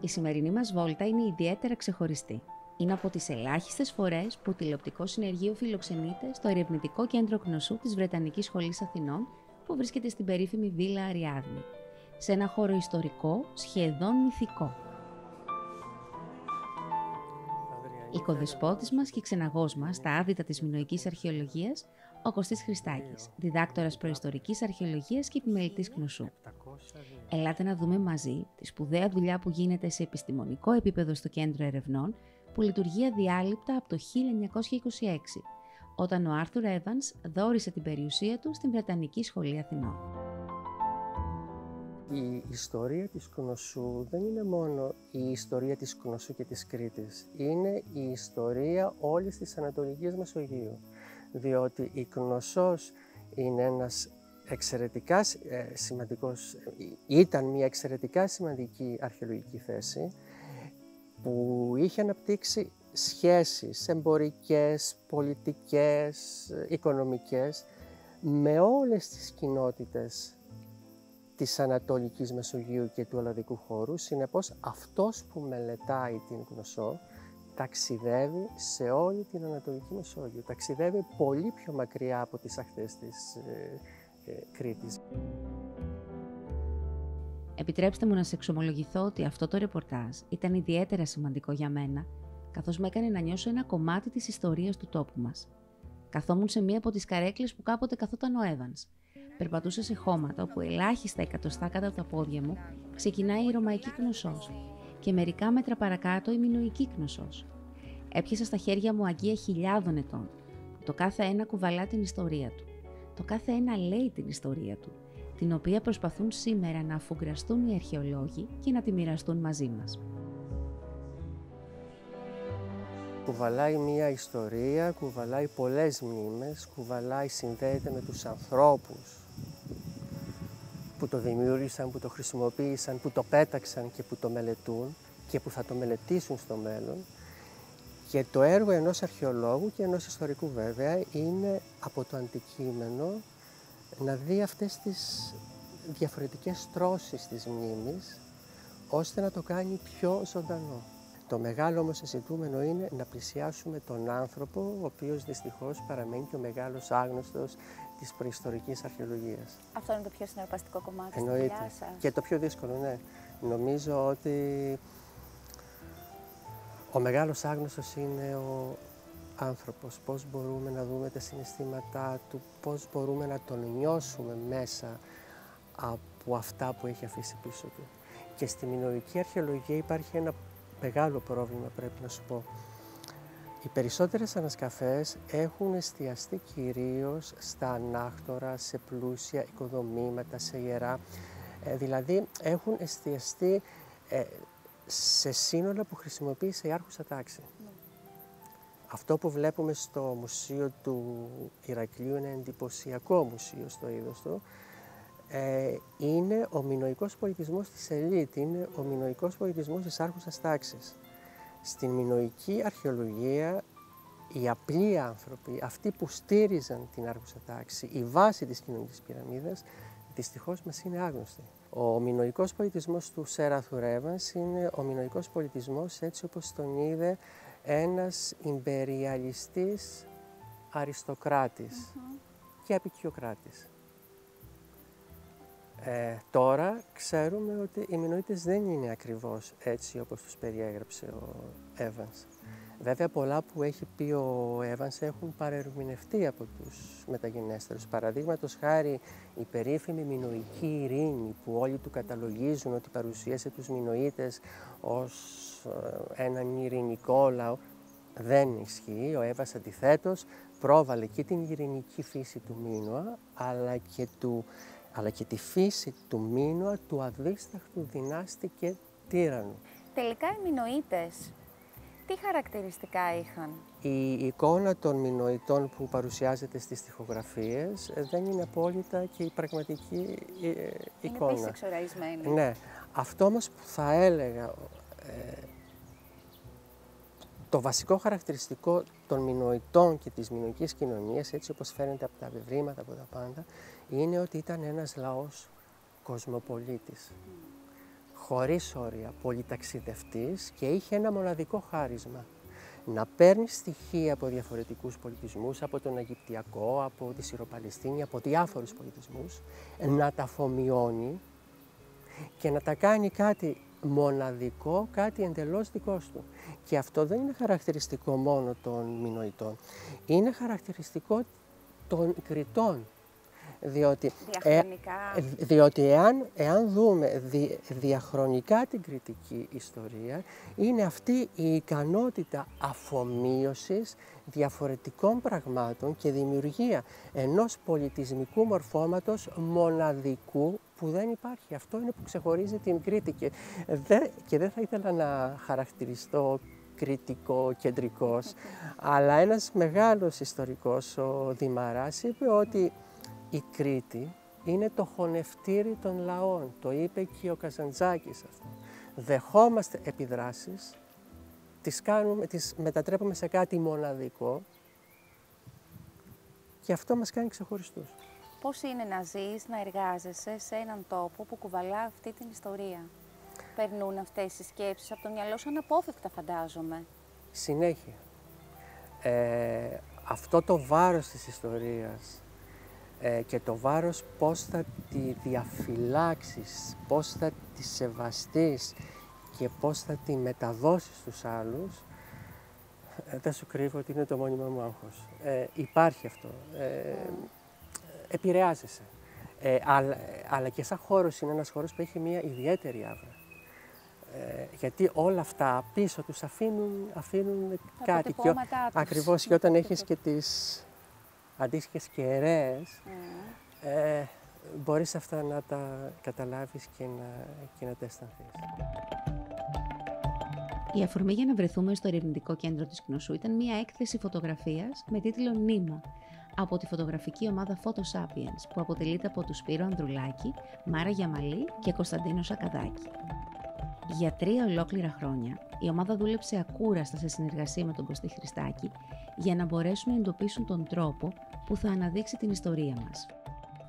Η σημερινή μας βόλτα είναι ιδιαίτερα ξεχωριστή. Είναι από τις ελάχιστες φορές που τηλεοπτικό συνεργείο φιλοξενείται στο ερευνητικό κέντρο γνωσού της Βρετανικής Σχολής Αθηνών που βρίσκεται στην περίφημη Βίλα Αριάδνη, σε ένα χώρο ιστορικό σχεδόν μυθικό. Οικοδεσπότης μας και ξεναγός μας στα άδυτα της μινοικής αρχαιολογίας, ο Κωστής Χριστάκης, διδάκτορας προϊστορικής αρχαιολογίας και επιμελητής γνωσού. Ελάτε να δούμε μαζί τη σπουδαία δουλειά που γίνεται σε επιστημονικό επίπεδο στο Κέντρο Ερευνών, που λειτουργεί αδιάλειπτα από το 1926, όταν ο Άρθουρ Evans δόρισε την περιουσία του στην Βρετανική Σχολή Αθηνών. Η ιστορία της Κνωσού δεν είναι μόνο η ιστορία της Κνωσού και της Κρήτης. Είναι η ιστορία όλης της Ανατολικής Μεσογείου. Διότι η Κνωσός είναι ένας εξαιρετικάς ε, σημαντικός, ήταν μια εξαιρετικά σημαντική αρχαιολογική θέση που είχε αναπτύξει σχέσεις εμπορικές, πολιτικές, οικονομικές με όλες τις κοινότητες της Ανατολικής Μεσογείου και του Ελλαδικού χώρου. Συνεπώς αυτός που μελετάει την γνωσό ταξιδεύει σε όλη την Ανατολική Μεσόγειο. Ταξιδεύει πολύ πιο μακριά από τις ακτές της ε, ε, Κρήτης. Επιτρέψτε μου να σε εξομολογηθώ ότι αυτό το ρεπορτάζ ήταν ιδιαίτερα σημαντικό για μένα, καθώς με έκανε να νιώσω ένα κομμάτι της ιστορίας του τόπου μας. Καθόμουν σε μία από τις καρέκλες που κάποτε καθόταν ο Εύανς. Περπατούσα σε χώματα όπου ελάχιστα εκατοστά κατά τα πόδια μου ξεκινάει η ρωμαϊκή κνωσός και μερικά μέτρα παρακάτω η μινοϊκή κνωσός. Έπιασα στα χέρια μου αγγεία χιλιάδων ετών, που το κάθε ένα κουβαλά την ιστορία του. Το κάθε ένα λέει την ιστορία του, την οποία προσπαθούν σήμερα να αφουγκραστούν οι αρχαιολόγοι και να τη μοιραστούν μαζί μας. Κουβαλάει μία ιστορία, κουβαλάει πολλές μνήμες, κουβαλάει, συνδέεται με τους ανθρώπους που το δημιούργησαν, που το χρησιμοποίησαν, που το πέταξαν και που το μελετούν και που θα το μελετήσουν στο μέλλον. Και το έργο ενός αρχαιολόγου και ενός ιστορικού βέβαια είναι από το αντικείμενο να δει αυτές τις διαφορετικές στρώσεις της μνήμης ώστε να το κάνει πιο ζωντανό. Το μεγάλο όμως ζητούμενο είναι να πλησιάσουμε τον άνθρωπο, ο οποίος δυστυχώς παραμένει και ο μεγάλος άγνωστος της προϊστορικής αρχαιολογίας. Αυτό είναι το πιο συναρπαστικό κομμάτι Εννοείται. στη δουλειά σας. Και το πιο δύσκολο, ναι. Νομίζω ότι ο μεγάλος άγνωστος είναι ο άνθρωπος. Πώς μπορούμε να δούμε τα συναισθήματά του, πώς μπορούμε να τον νιώσουμε μέσα από αυτά που έχει αφήσει πίσω του. Και στη μινωρική αρχαιολογία υπάρχει ένα μεγάλο πρόβλημα, πρέπει να σου πω. Οι περισσότερες ανασκαφές έχουν εστιαστεί κυρίως στα ανάκτορα, σε πλούσια οικοδομήματα, σε ιερά. Ε, δηλαδή έχουν εστιαστεί ε, σε σύνολα που χρησιμοποίησε η άρχουσα τάξη. Αυτό που βλέπουμε στο Μουσείο του Ηρακλείου είναι εντυπωσιακό μουσείο στο είδος του. Ε, είναι ο μινοϊκός πολιτισμός της ελίτ, είναι ο μινοϊκός πολιτισμός της άρχουσας τάξης. Στην μινοϊκή αρχαιολογία οι απλοί άνθρωποι, αυτοί που στήριζαν την άρχουσα τάξη, η βάση της κοινωνικής πυραμίδας, δυστυχώς μας είναι άγνωστη. Ο μινοϊκός πολιτισμός του Σέραθου Ρέβανς είναι ο μινοϊκός πολιτισμός έτσι όπως τον είδε ένας ιμπεριαλιστής αριστοκράτης και απικιοκράτης. Ε, τώρα ξέρουμε ότι οι Μινόητες δεν είναι ακριβώς έτσι όπως τους περιέγραψε ο Evans. Βέβαια πολλά που έχει πει ο Evans έχουν παρερμηνευτεί από τους μεταγενέστερους. Παραδείγματος χάρη η περίφημη μινοϊκή ειρήνη που όλοι του καταλογίζουν ότι παρουσίασε τους Μινοίτες ως ε, έναν ειρηνικό λαό δεν ισχύει. Ο Εύας αντιθέτως πρόβαλε και την ειρηνική φύση του Μίνωα αλλά και του αλλά και τη φύση του Μίνωα, του αδίσταχτου δυνάστη και τύραννου. Τελικά οι Μινοίτες τι χαρακτηριστικά είχαν; Η εικόνα των Μινοητών που παρουσιάζεται στις τοιχογραφίες ε, δεν είναι απόλυτα και η πραγματική ε, εικόνα. Είναι εξοραϊσμένη. Ναι. Αυτό όμως που θα έλεγα ε, το βασικό χαρακτηριστικό των Μινοητών και της Μινοικής κοινωνίας, έτσι όπως φαίνεται από τα βιβλήματα, από τα πάντα, είναι ότι ήταν ένας λαός κοσμοπολίτης, χωρίς όρια, πολυταξιδευτής και είχε ένα μοναδικό χάρισμα. Να παίρνει στοιχεία από διαφορετικούς πολιτισμούς, από τον Αιγυπτιακό, από τη Συροπαλαιστίνη, από διάφορους πολιτισμούς, να τα αφομοιώνει και να τα κάνει κάτι μοναδικό, κάτι εντελώς δικός του. Και αυτό δεν είναι χαρακτηριστικό μόνο των Μινοητών, είναι χαρακτηριστικό των Κριτών. Διότι, ε, διότι εάν, εάν δούμε διαχρονικά την κριτική ιστορία, είναι αυτή η ικανότητα αφομοίωσης διαφορετικών πραγμάτων και δημιουργία ενός πολιτισμικού μορφώματος μοναδικού που δεν υπάρχει. Αυτό είναι που ξεχωρίζει την Κρήτη και, και δεν θα ήθελα να χαρακτηριστώ κριτικό κεντρικός, αλλά ένας μεγάλος ιστορικός, ο Δημαράς, είπε ότι η Κρήτη είναι το χωνευτήρι των λαών. Το είπε και ο Καζαντζάκης αυτό. Δεχόμαστε επιδράσεις, τις, κάνουμε, τις μετατρέπουμε σε κάτι μοναδικό και αυτό μας κάνει ξεχωριστούς. Πώς είναι να ζεις, να εργάζεσαι σε έναν τόπο που κουβαλά αυτή την ιστορία; Περνούν αυτές οι σκέψεις από το μυαλό σου αναπόφευκτα φαντάζομαι. Συνέχεια. Ε, αυτό το βάρος της ιστορίας ε, και το βάρος πώς θα τη διαφυλάξεις, πώς θα τη σεβαστείς και πώς θα τη μεταδώσεις στους άλλους, ε, δεν σου κρύβω ότι είναι το μόνιμο μου άγχος. Ε, υπάρχει αυτό. Ε, επηρεάζεσαι. Ε, αλλά, αλλά και σαν χώρος είναι ένας χώρος που έχει μια ιδιαίτερη άβρα. Ε, γιατί όλα αυτά πίσω τους αφήνουν, αφήνουν κάτι. Και, ακριβώς και όταν έχεις και τις αντίστοιχες κεραίες, mm. ε, μπορείς αυτά να τα καταλάβεις και να, και να τα αισθανθείς. Η αφορμή για να βρεθούμε στο ερευνητικό κέντρο της Κνωσού ήταν μια έκθεση φωτογραφίας με τίτλο «Νήμα» από τη φωτογραφική ομάδα Photo Sapiens που αποτελείται από τους Σπύρο Ανδρουλάκη, Μάρα Γιαμαλή και Κωνσταντίνο Σακαδάκη. Για τρία ολόκληρα χρόνια, η ομάδα δούλεψε ακούραστα σε συνεργασία με τον Κωστή Χριστάκη για να μπορέσουν να εντοπίσουν τον τρόπο που θα αναδείξει την ιστορία μας.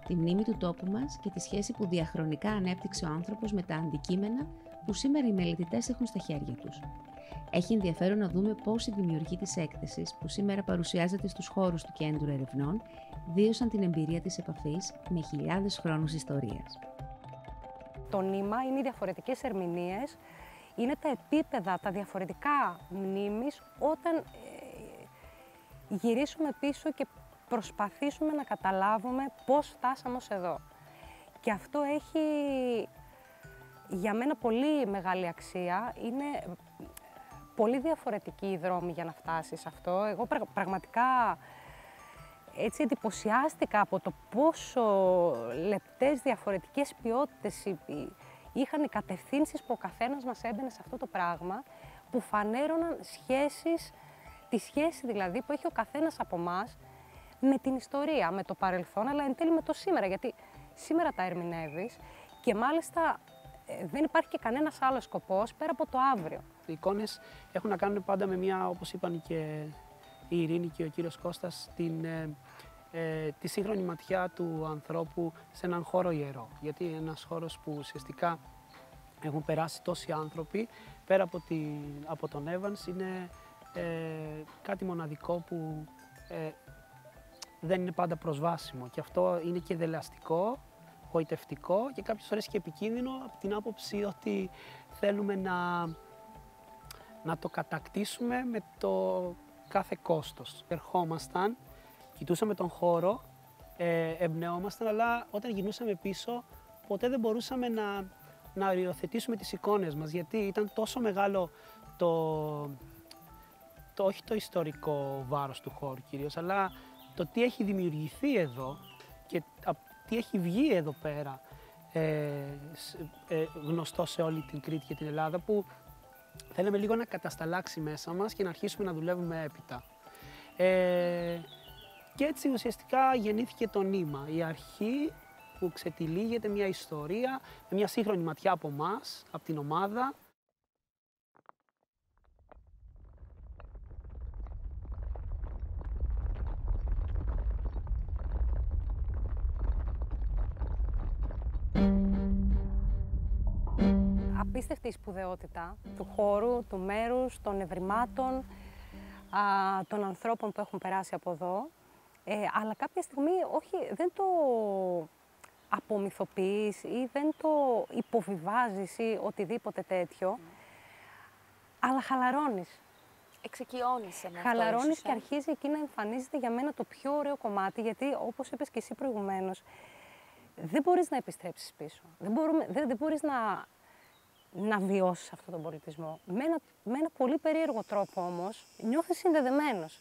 Τη μνήμη του τόπου μας και τη σχέση που διαχρονικά ανέπτυξε ο άνθρωπος με τα αντικείμενα που σήμερα οι μελετητές έχουν στα χέρια τους. Έχει ενδιαφέρον να δούμε πώς η δημιουργοί της έκθεσης, που σήμερα παρουσιάζεται στους χώρους του Κέντρου Ερευνών, βίωσαν την εμπειρία της επαφής με χιλιάδες χρόνους ιστορίας. Το νήμα είναι οι διαφορετικές ερμηνείες, είναι τα επίπεδα, τα διαφορετικά μνήμης όταν ε, γυρίσουμε πίσω και προσπαθήσουμε να καταλάβουμε πώς φτάσαμε ως εδώ. Και αυτό έχει για μένα πολύ μεγάλη αξία. Είναι πολύ διαφορετική η δρόμη για να φτάσεις αυτό. Εγώ πραγματικά έτσι εντυπωσιάστηκα από το πόσο λεπτές διαφορετικές ποιότητες είχαν οι κατευθύνσεις που ο καθένας μας έμπαινε σε αυτό το πράγμα, που φανέρωναν σχέσεις, τη σχέση δηλαδή που έχει ο καθένας από εμά με την ιστορία, με το παρελθόν, αλλά εν τέλει με το σήμερα, γιατί σήμερα τα ερμηνεύεις και μάλιστα ε, δεν υπάρχει και κανένας άλλος σκοπός πέρα από το αύριο. Οι εικόνες έχουν να κάνουν πάντα με μια, όπως είπαν και η Ειρήνη και ο κύριος Κώστας, την, ε, ε, τη σύγχρονη ματιά του ανθρώπου σε έναν χώρο ιερό. Γιατί είναι ένας χώρος που ουσιαστικά έχουν περάσει τόσοι άνθρωποι, πέρα από, τη, από τον Evans, είναι ε, κάτι μοναδικό που δεν είναι πάντα προσβάσιμο. Και αυτό είναι και δελαστικό γοητευτικό και κάποιες φορές και επικίνδυνο από την άποψη ότι θέλουμε να, να το κατακτήσουμε με το κάθε κόστος. Ερχόμασταν, κοιτούσαμε τον χώρο, ε, εμπνεόμασταν, αλλά όταν γυρνούσαμε πίσω ποτέ δεν μπορούσαμε να, να οριοθετήσουμε τις εικόνες μας, γιατί ήταν τόσο μεγάλο το, το, όχι το ιστορικό βάρος του χώρου κυρίως, αλλά το τι έχει δημιουργηθεί εδώ και τι έχει βγει εδώ πέρα ε, ε, γνωστό σε όλη την Κρήτη και την Ελλάδα που θέλαμε λίγο να κατασταλάξει μέσα μας και να αρχίσουμε να δουλεύουμε έπειτα. Ε, και έτσι ουσιαστικά γεννήθηκε το νήμα, η αρχή που ξετυλίγεται μια ιστορία με μια σύγχρονη ματιά από μας, από την ομάδα, απίστευτη σπουδαιότητα του χώρου, του μέρους, των ευρημάτων, α, των ανθρώπων που έχουν περάσει από εδώ. Ε, αλλά κάποια στιγμή όχι, δεν το απομυθοποιείς ή δεν το υποβιβάζεις ή οτιδήποτε τέτοιο, αλλά χαλαρώνεις. Εξοικειώνεσαι με Χαλαρώνεις αυτό, και αρχίζει εκεί να εμφανίζεται για μένα το πιο ωραίο κομμάτι, γιατί όπως είπες και εσύ προηγουμένως, δεν μπορείς να επιστρέψεις πίσω. Δεν, μπορούμε, δεν, δεν μπορείς να, να βιώσεις αυτόν τον πολιτισμό. Με ένα, με ένα πολύ περίεργο τρόπο όμως, νιώθεις συνδεδεμένος.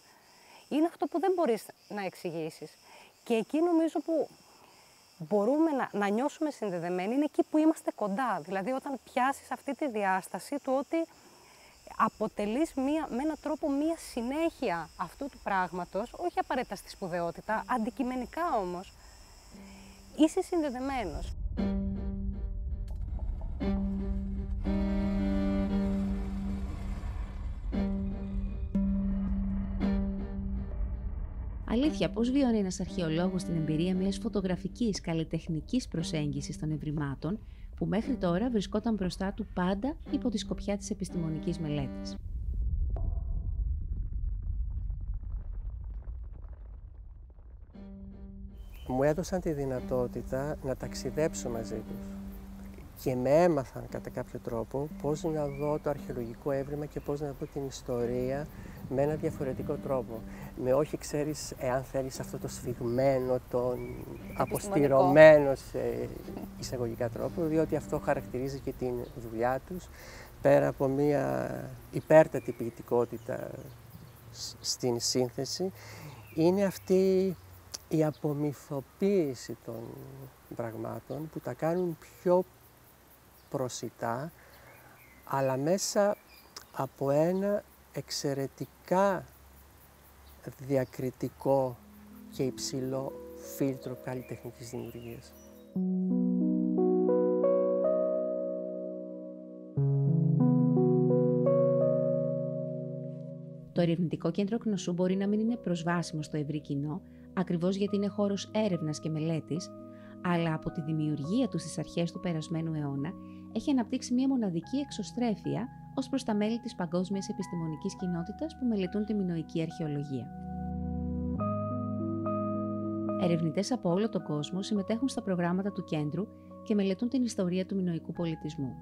Είναι αυτό που δεν μπορείς να εξηγήσεις. Και εκεί νομίζω που μπορούμε να, να νιώσουμε συνδεδεμένοι είναι εκεί που είμαστε κοντά. Δηλαδή όταν πιάσεις αυτή τη διάσταση του ότι αποτελείς μία, με έναν τρόπο μία συνέχεια αυτού του πράγματος, όχι απαραίτητα στη σπουδαιότητα, αντικειμενικά όμως, είσαι συνδεδεμένος. Αλήθεια, πώς βιώνει ένας αρχαιολόγος την εμπειρία μιας φωτογραφικής καλλιτεχνικής προσέγγισης των ευρημάτων που μέχρι τώρα βρισκόταν μπροστά του πάντα υπό τη σκοπιά της επιστημονικής μελέτης; Μου έδωσαν τη δυνατότητα να ταξιδέψω μαζί τους και με έμαθαν κατά κάποιο τρόπο πώς να δω το αρχαιολογικό έβριμα και πώς να δω την ιστορία με ένα διαφορετικό τρόπο. Με όχι ξέρεις εάν θέλεις αυτό το σφιγμένο, τον αποστηρωμένο σε εισαγωγικά τρόπο, διότι αυτό χαρακτηρίζει και την δουλειά τους, πέρα από μια υπέρτατη ποιητικότητα στην σύνθεση, είναι αυτή η απομυθοποίηση των πραγμάτων που τα κάνουν πιο προσιτά, αλλά μέσα από ένα εξαιρετικά διακριτικό και υψηλό φίλτρο καλλιτεχνικής δημιουργίας. Το ερευνητικό κέντρο Κνωσού μπορεί να μην είναι προσβάσιμο στο ευρύ κοινό, ακριβώς γιατί είναι χώρος έρευνας και μελέτης, αλλά από τη δημιουργία του στις αρχές του περασμένου αιώνα έχει αναπτύξει μια μοναδική εξωστρέφεια ως προς τα μέλη της παγκόσμιας επιστημονικής κοινότητας που μελετούν τη μινοϊκή αρχαιολογία. Ερευνητές από όλο τον κόσμο συμμετέχουν στα προγράμματα του κέντρου και μελετούν την ιστορία του μινοϊκού πολιτισμού.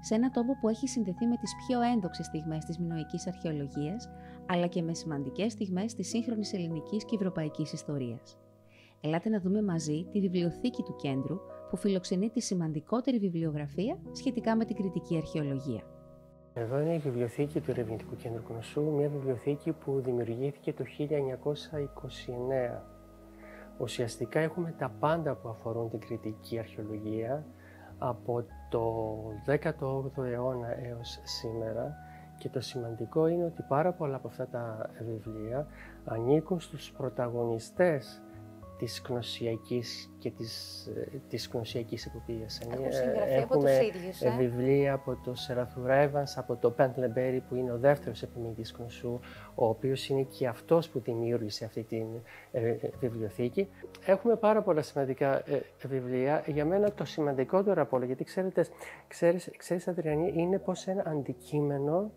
Σε ένα τόπο που έχει συνδεθεί με τις πιο ένδοξες στιγμές της μινοϊκής αρχαιολογίας, αλλά και με σημαντικές στιγμές της σύγχρονης ελληνικής και ευρωπαϊκής ιστορίας. Ελάτε να δούμε μαζί τη βιβλιοθήκη του κέντρου που φιλοξενεί τη σημαντικότερη βιβλιογραφία σχετικά με την κριτική αρχαιολογία. Εδώ είναι η βιβλιοθήκη του Ερευνητικού Κέντρου Κνωσού, μια βιβλιοθήκη που δημιουργήθηκε το 1929. Ουσιαστικά έχουμε τα πάντα που αφορούν την κριτική αρχαιολογία από το 18ο αιώνα έως σήμερα και το σημαντικό είναι ότι πάρα πολλά από αυτά τα βιβλία ανήκουν στους πρωταγωνιστές της γνωσιακής και της, ε, της γνωσιακής εποπτείας. Έχουν ε, συγγραφεί από τους ίδιους, ε; βιβλία από το Σεραθουρ Evans, από το Πέντλεμπέρι που είναι ο δεύτερος επιμελητής γνωσού, ο οποίος είναι και αυτός που δημιούργησε αυτή τη ε, βιβλιοθήκη. Έχουμε πάρα πολλά σημαντικά βιβλία. Για μένα το σημαντικότερο από όλα, γιατί ξέρετε, ξέρεις, ξέρεις Αδριανή, είναι πως ένα αντικείμενο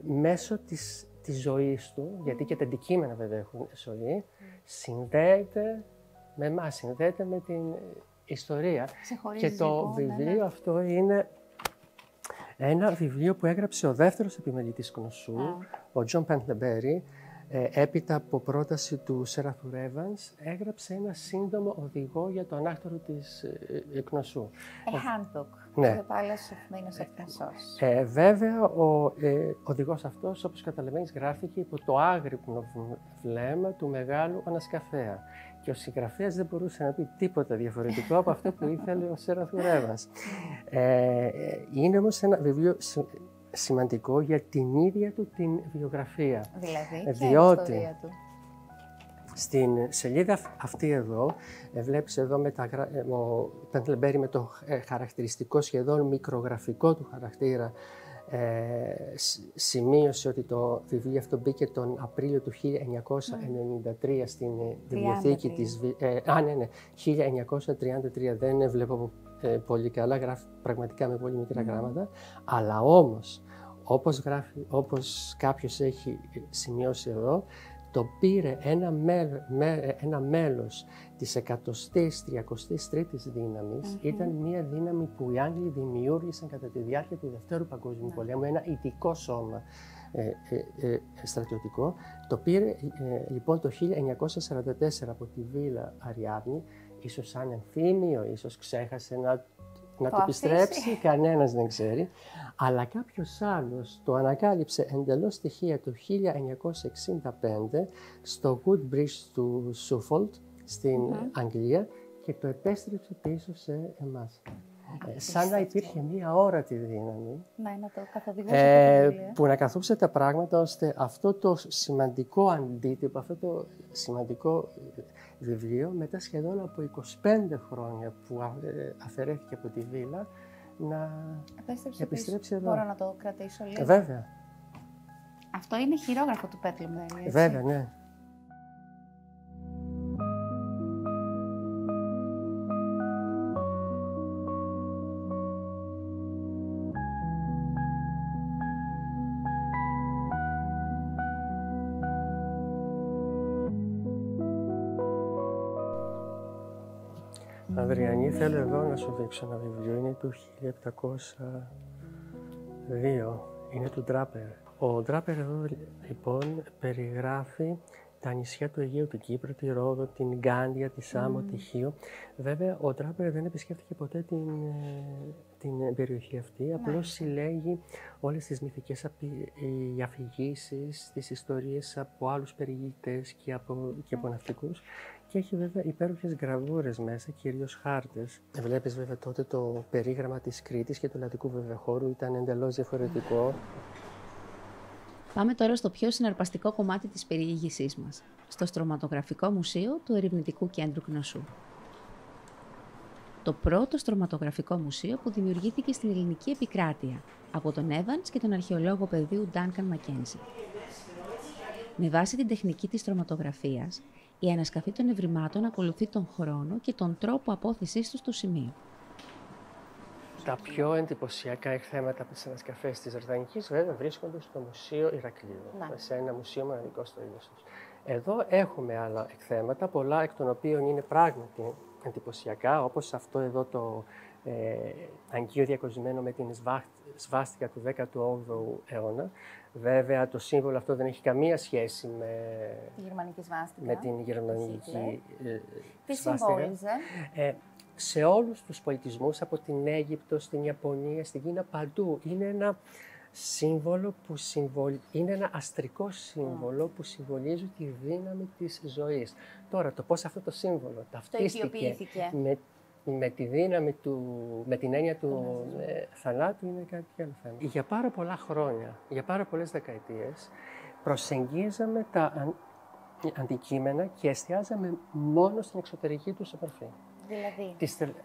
μέσω της τη ζωή του, γιατί και τα αντικείμενα βέβαια έχουν ζωή, συνδέεται με εμάς, συνδέεται με την ιστορία. Και το λοιπόν, βιβλίο ναι, ναι. αυτό είναι ένα βιβλίο που έγραψε ο δεύτερος επιμελητής Κνωσού, ο Τζον Πεντλεμπέρι, ε, έπειτα από πρόταση του Sir Arthur Evans, έγραψε ένα σύντομο οδηγό για το ανάκτορο της ε, ε, Κνωσού. A handbook Ναι. to the Palace of Minos at Knossos. Ε, βέβαια, ο ε, οδηγός αυτός, όπως καταλαβαίνεις, γράφηκε υπό το άγρυπνο β- βλέμμα του μεγάλου ανασκαφέα. Και ο συγγραφέας δεν μπορούσε να πει τίποτα διαφορετικό από αυτό που ήθελε ο Σεραθουρέβας. Ε, ε, είναι όμως ένα βιβλίο συ- σημαντικό για την ίδια του την βιογραφία. Δηλαδή, Ε, ποια διότι- είναι η ιστορία του; Στην σελίδα αυ- αυτή εδώ, ε, βλέπεις εδώ με τα, γρα- ε, ο Πεντλεμπέρι με το ε, χαρακτηριστικό σχεδόν μικρογραφικό του χαρακτήρα ε, σ- σημείωσε ότι το βιβλίο αυτό μπήκε τον Απρίλιο του 1993 στην ε, βιβλιοθήκη 33. της... Βι- Ε, α, ναι, ναι, 1933 δεν βλέπω από ε, πολύ καλά, γράφει πραγματικά με πολύ μικρά γράμματα, αλλά όμως, όπως, γράφει, όπως κάποιος έχει σημειώσει εδώ, το πήρε ένα, με, ένα μέλος της 133ης δύναμης. Ήταν μια δύναμη που οι Άγγλοι δημιούργησαν κατά τη διάρκεια του Δευτέρου Παγκόσμιου Πολέμου, ένα ηθικό σώμα ε, ε, ε, στρατιωτικό. Το πήρε λοιπόν το 1944 από τη Βίλα Αριάδνη, ίσως σαν ενθύμιο, ίσως ξέχασε να να το, επιστρέψει, κανένας δεν ξέρει. Αλλά κάποιος άλλος το ανακάλυψε εντελώς στοιχεία το 1965 στο Woodbridge του Suffolk στην Αγγλία και το επέστρεψε πίσω σε εμάς. Ε, σαν να υπήρχε μία όρατη δύναμη. Ναι, να το ε, που να καθόψε τα πράγματα ώστε αυτό το σημαντικό αντίτυπο, αυτό το σημαντικό βιβλίο μετά σχεδόν από 25 χρόνια που ε, αφαιρέθηκε από τη βίλα να Επέστρεψε επιστρέψει εδώ. Μπορώ να το κρατήσω λίγο. Ε, βέβαια. Αυτό είναι χειρόγραφο του Πέτλου έτσι. Βέβαια, ναι. Αδριανή, θέλω εδώ να σου δείξω ένα βιβλίο. Είναι του 1702. Είναι του Ντράπερ. Ο Ντράπερ εδώ λοιπόν περιγράφει τα νησιά του Αιγαίου, την Κύπρο, τη Ρόδο, την Γκάντια, τη Σάμο, τη Χίο. Βέβαια, ο Ντράπερ δεν επισκέφθηκε ποτέ την, ε, την περιοχή αυτή, απλώς συλλέγει όλες τις μυθικές αφηγήσεις, τις ιστορίες από άλλους περιηγητές και από, και από ναυτικούς και έχει βέβαια υπέροχες γραβούρες μέσα, κυρίως χάρτες. Βλέπεις βέβαια τότε το περίγραμμα της Κρήτης και του λατικού βέβαια χώρου ήταν εντελώς διαφορετικό. Πάμε τώρα στο πιο συναρπαστικό κομμάτι της περιήγησής μας, στο Στρωματογραφικό Μουσείο του Ερευνητικού Κέντρου Κνωσού. Το πρώτο στρωματογραφικό μουσείο που δημιουργήθηκε στην ελληνική επικράτεια από τον Evans και τον αρχαιολόγο πεδίου Duncan Mackenzie. Με βάση την τεχνική της στρωματογραφίας, η ανασκαφή των ευρημάτων ακολουθεί τον χρόνο και τον τρόπο απόθεσής τους στο σημείο. Τα πιο εντυπωσιακά εκθέματα από τις ανασκαφές της Ρδανική βέβαια βρίσκονται στο Μουσείο Ηρακλείου. Ναι. Σε ένα μουσείο μοναδικό στο ίδιο του. Εδώ έχουμε άλλα εκθέματα, πολλά εκ των οποίων είναι πράγματι εντυπωσιακά, όπως αυτό εδώ το ε, αγκείο διακοσμένο με την σβάστηκα του 18ου αιώνα. Βέβαια, το σύμβολο αυτό δεν έχει καμία σχέση με, τη γερμανική σβάστηκα. με την γερμανική ε, Τι συμβόλιζε; Ε, σε όλους τους πολιτισμούς, από την Αίγυπτο, στην Ιαπωνία, στην Κίνα, παντού. Είναι ένα σύμβολο που συμβολ... είναι ένα αστρικό σύμβολο που συμβολίζει τη δύναμη της ζωής. Τώρα, το πώς αυτό το σύμβολο ταυτίστηκε με με τη δύναμη του, με την έννοια του ε, θανάτου είναι κάτι άλλο θέμα. Για πάρα πολλά χρόνια, για πάρα πολλές δεκαετίες, προσεγγίζαμε τα αντικείμενα και εστιάζαμε μόνο στην εξωτερική τους επαφή. Δηλαδή.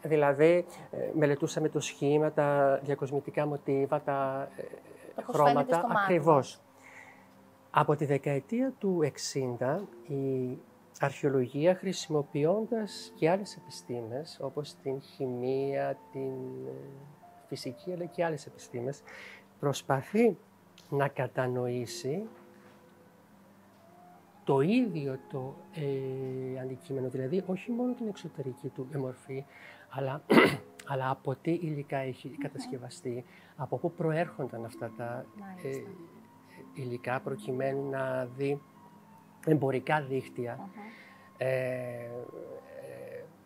δηλαδή, ε, μελετούσαμε το σχήμα, τα διακοσμητικά μοτίβα, τα ε, χρώματα, ακριβώς. Από τη δεκαετία του 60, η αρχαιολογία χρησιμοποιώντας και άλλες επιστήμες όπως την χημεία, την ε, φυσική αλλά και άλλες επιστήμες προσπαθεί να κατανοήσει το ίδιο το ε, αντικείμενο, δηλαδή όχι μόνο την εξωτερική του μορφή, αλλά, αλλά από τι υλικά έχει κατασκευαστεί, από πού προέρχονταν αυτά τα ε, υλικά προκειμένου να δει εμπορικά ε, ε,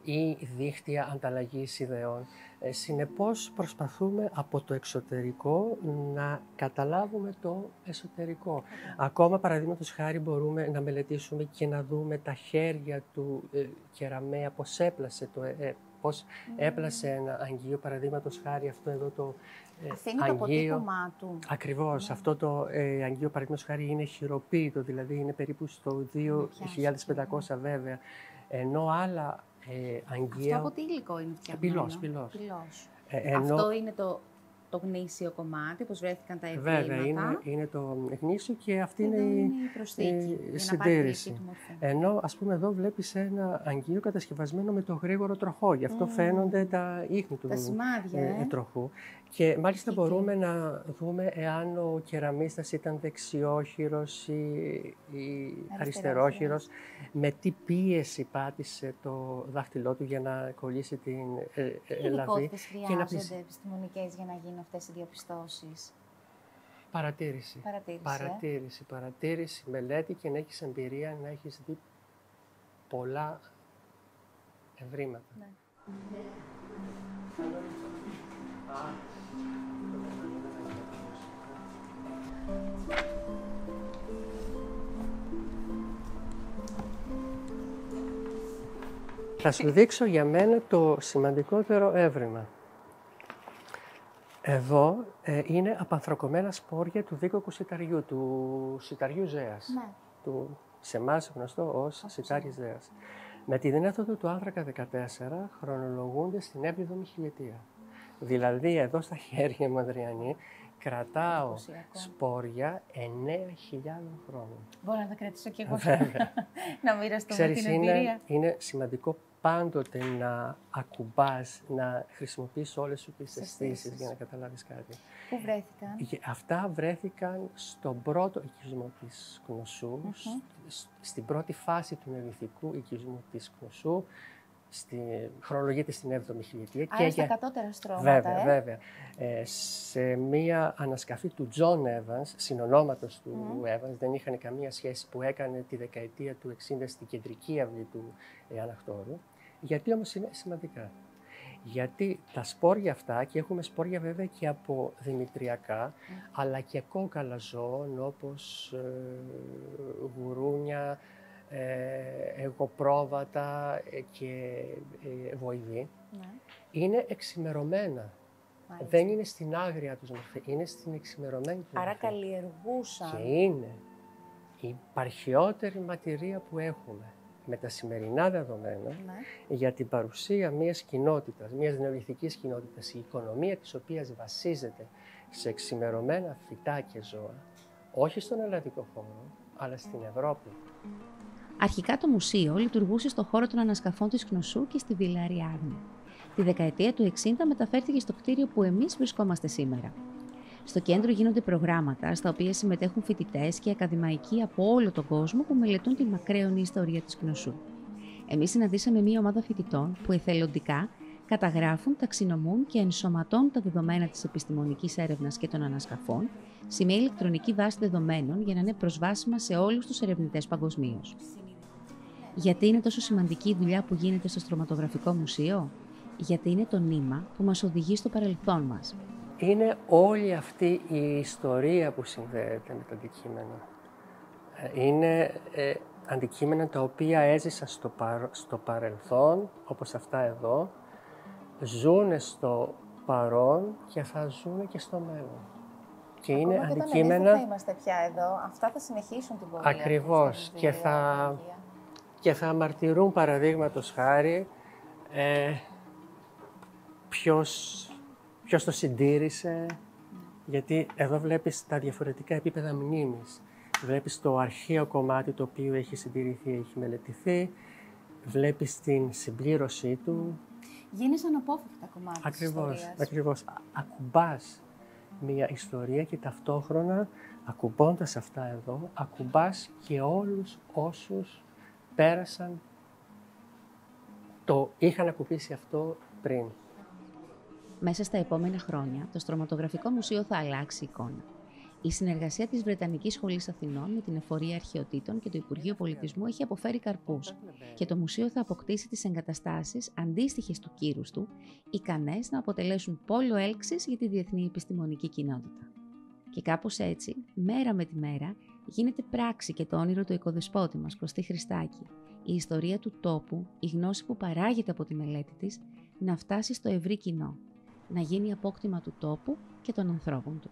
ή δίχτυα ανταλλαγής ιδεών. Ε, συνεπώς προσπαθούμε από το εξωτερικό να καταλάβουμε το εσωτερικό. Ακόμα παραδείγματος χάρη μπορούμε να μελετήσουμε και να δούμε τα χέρια του ε, κεραμέα, πώς έπλασε το, ε, πώς έπλασε ένα αγγείο, παραδείγματος χάρη αυτό εδώ το ε, Αυτό είναι το αποτύπωμά του. Ακριβώς. Ναι. Αυτό το ε, αγγείο, παραδείγματος χάρη, είναι χειροποίητο, δηλαδή είναι περίπου στο 2.500 βέβαια. Ενώ άλλα ε, αγγεία... Αυτό από τι υλικό είναι φτιαγμένο. Πυλός, πυλός. Ε, ενώ... Αυτό είναι το το γνήσιο κομμάτι, πώς βρέθηκαν τα Βέβαια, εγκλήματα. είναι, είναι το γνήσιο και αυτή Εδώ είναι η, είναι η προσθήκη, η για να πάρει τη συντήρηση. δική του μορφή. Ενώ, ας πούμε, εδώ βλέπεις ένα αγγείο κατασκευασμένο με το γρήγορο τροχό. Γι' αυτό Μμμ. φαίνονται τα ίχνη του Τα σημάδια, ε, ε. τροχού. Και μάλιστα Εκεί. μπορούμε να δούμε εάν ο κεραμίστας ήταν δεξιόχειρος ή, ή αριστερόχειρος, με τι πίεση πάτησε το δάχτυλό του για να κολλήσει την ε, ε, Τι λαβή. ειδικότητες και να χρειάζονται πεις- επιστημονικές για να γίνουν αυτές οι διαπιστώσεις; Παρατήρηση. Παρατήρηση, ε. Παρατήρηση, παρατήρηση, μελέτη και να έχεις εμπειρία, να έχεις δει πολλά ευρήματα. Ναι. Θα σου δείξω για μένα το σημαντικότερο έβριμα. Εδώ ε, είναι απανθρακωμένα σπόρια του δίκοκου σιταριού, του σιταριού Ζέας. Ναι. Του, σε εμάς γνωστό ως σιτάρι Ζέας. Με τη δύνατο του άνθρακα 14 χρονολογούνται στην 7η χιλιετία. Δηλαδή εδώ στα χέρια μου, Αδριανή, κρατάω Εντυπωσιακό. σπόρια 9.000 χρόνων. Μπορώ να τα κρατήσω και εγώ. Βέβαια. να μοιραστούμε Ξέρεις, την είναι, εμπειρία. είναι σημαντικό πάντοτε να ακουμπάς, να χρησιμοποιείς όλες σου τις Τις αισθήσεις αισθήσεις. για να καταλάβεις κάτι. Πού βρέθηκαν; Και Αυτά βρέθηκαν στον πρώτο οικισμό της γνωσού, Μμμ. σ- στην πρώτη φάση του νεολιθικού οικισμού της γνωσού, στη, χρονολογείται στην 7η χιλιετία. Άρα στα για- κατώτερα στρώματα, Βέβαια, ε. βέβαια. Ε, σε μία ανασκαφή του John Evans, συνονόματος του Μμμ. Evans, δεν είχαν καμία σχέση που έκανε τη δεκαετία του 60 στην κεντρική αυλή του ε, Αναχτόρου. Γιατί όμως είναι σημαντικά. Γιατί τα σπόρια αυτά, και έχουμε σπόρια βέβαια και από δημητριακά, αλλά και κόκαλα ζώων όπως ε, γουρούνια, ε, εγωπρόβατα ε, και ε, βοηδοί, Ναι, είναι εξημερωμένα. μάλιστα. Δεν είναι στην άγρια τους μορφή, είναι στην εξημερωμένη τους Άρα μορφή. καλλιεργούσαν. Και είναι η υπαρχιότερη ματηρία που έχουμε με τα σημερινά δεδομένα Ναι. για την παρουσία μιας κοινότητας, μιας νεολιθικής κοινότητας, η οικονομία της οποίας βασίζεται σε εξημερωμένα φυτά και ζώα, όχι στον ελλαδικό χώρο, αλλά στην Ευρώπη. Αρχικά το μουσείο λειτουργούσε στο χώρο των ανασκαφών της Κνωσού και στη Βίλα Αριάδνη. Τη δεκαετία του 60 μεταφέρθηκε στο κτίριο που εμείς βρισκόμαστε σήμερα. Στο κέντρο γίνονται προγράμματα στα οποία συμμετέχουν φοιτητές και ακαδημαϊκοί από όλο τον κόσμο που μελετούν τη μακραίωνη ιστορία της Κνωσού. Εμείς συναντήσαμε μία ομάδα φοιτητών που εθελοντικά καταγράφουν, ταξινομούν και ενσωματώνουν τα δεδομένα της επιστημονικής έρευνας και των ανασκαφών σε μια ηλεκτρονική βάση δεδομένων για να είναι προσβάσιμα σε όλους τους ερευνητές παγκοσμίως. Γιατί είναι τόσο σημαντική η δουλειά που γίνεται στο Στρωματογραφικό Μουσείο; Γιατί είναι το νήμα που μας οδηγεί στο παρελθόν μας; Είναι όλη αυτή η ιστορία που συνδέεται με το αντικείμενο. Ε, Είναι ε, αντικείμενα τα οποία έζησαν στο, παρ- στο παρελθόν, όπως αυτά εδώ, ζουν στο παρόν και θα ζουν και στο μέλλον. Και είναι Ακόμα και όταν εμείς αντικείμενα δεν θα είμαστε πια εδώ, αυτά θα συνεχίσουν την πορεία. τους Ακριβώς. στα Και βιβλία, θα- βιβλία. Και θα αμαρτυρούν παραδείγματος χάρη ε, ποιος, ποιος το συντήρησε, γιατί εδώ βλέπεις τα διαφορετικά επίπεδα μνήμης. Βλέπεις το αρχαίο κομμάτι το οποίο έχει συντηρηθεί, έχει μελετηθεί, βλέπεις την συμπλήρωσή του. Γίνεις αναπόφευκτα κομμάτι της Ακριβώς, ιστορίας. ακριβώς. Α- Ακουμπάς μια ιστορία και ταυτόχρονα, ακουμπώντας αυτά εδώ, ακουμπάς και όλους όσους πέρασαν, το είχαν ακουμπήσει αυτό πριν. Μέσα στα επόμενα χρόνια, το Στρωματογραφικό Μουσείο θα αλλάξει εικόνα. Η συνεργασία της Βρετανικής Σχολής Αθηνών με την Εφορία Αρχαιοτήτων και το Υπουργείο Πολιτισμού έχει αποφέρει καρπούς και το μουσείο θα αποκτήσει τις εγκαταστάσεις αντίστοιχες του κύρους του, ικανές να αποτελέσουν πόλο έλξης για τη διεθνή επιστημονική κοινότητα. Και κάπως έτσι, μέρα με τη μέρα, γίνεται πράξη και το όνειρο του οικοδεσπότη μας, Κωστή Χριστάκη, η ιστορία του τόπου, η γνώση που παράγεται από τη μελέτη της, να φτάσει στο ευρύ κοινό, να γίνει απόκτημα του τόπου και των ανθρώπων του.